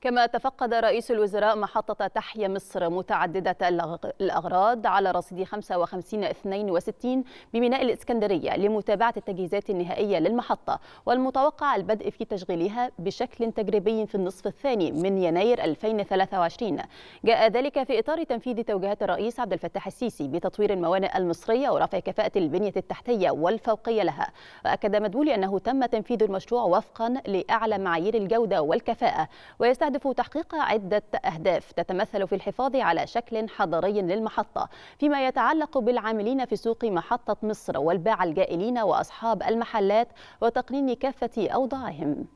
كما تفقد رئيس الوزراء محطة تحيا مصر متعددة الأغراض على رصيد 5562 بميناء الإسكندرية لمتابعة التجهيزات النهائية للمحطة والمتوقع البدء في تشغيلها بشكل تجريبي في النصف الثاني من يناير 2023 جاء ذلك في إطار تنفيذ توجيهات الرئيس عبد الفتاح السيسي بتطوير الموانئ المصرية ورفع كفاءة البنية التحتية والفوقية لها. وأكد مدبولي أنه تم تنفيذ المشروع وفقا لأعلى معايير الجودة والكفاءة ويستهدف يستهدف تحقيق عدة أهداف تتمثل في الحفاظ على شكل حضري للمحطة فيما يتعلق بالعاملين في سوق محطة مصر والباعة الجائلين وأصحاب المحلات وتقنين كافة أوضاعهم.